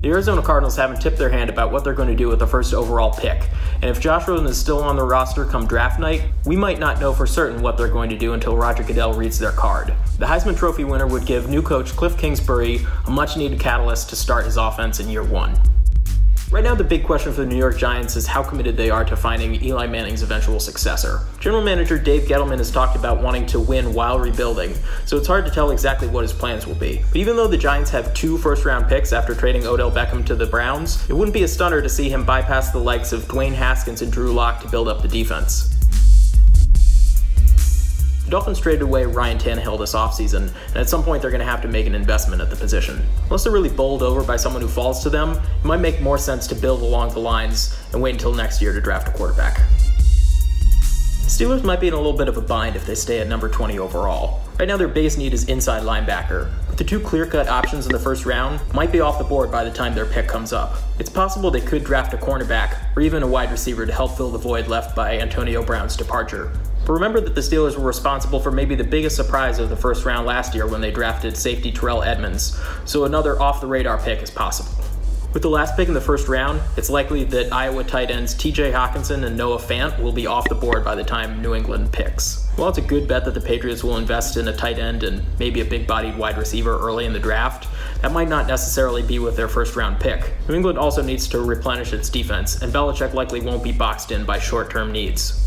The Arizona Cardinals haven't tipped their hand about what they're going to do with the first overall pick, and if Josh Rosen is still on the roster come draft night, we might not know for certain what they're going to do until Roger Goodell reads their card. The Heisman Trophy winner would give new coach Cliff Kingsbury a much needed catalyst to start his offense in year one. Right now, the big question for the New York Giants is how committed they are to finding Eli Manning's eventual successor. General Manager Dave Gettleman has talked about wanting to win while rebuilding, so it's hard to tell exactly what his plans will be. But even though the Giants have two first round picks after trading Odell Beckham to the Browns, it wouldn't be a stunner to see him bypass the likes of Dwayne Haskins and Drew Lock to build up the defense. The Dolphins traded away Ryan Tannehill this offseason, and at some point they're going to have to make an investment at the position. Unless they're really bowled over by someone who falls to them, it might make more sense to build along the lines and wait until next year to draft a quarterback. Steelers might be in a little bit of a bind if they stay at number 20 overall. Right now, their base need is inside linebacker, but the two clear cut options in the first round might be off the board by the time their pick comes up. It's possible they could draft a cornerback or even a wide receiver to help fill the void left by Antonio Brown's departure. But remember that the Steelers were responsible for maybe the biggest surprise of the first round last year when they drafted safety Terrell Edmunds, so another off the radar pick is possible. With the last pick in the first round, it's likely that Iowa tight ends TJ Hockenson and Noah Fant will be off the board by the time New England picks. While it's a good bet that the Patriots will invest in a tight end and maybe a big bodied wide receiver early in the draft, that might not necessarily be with their first round pick. New England also needs to replenish its defense, and Belichick likely won't be boxed in by short term needs.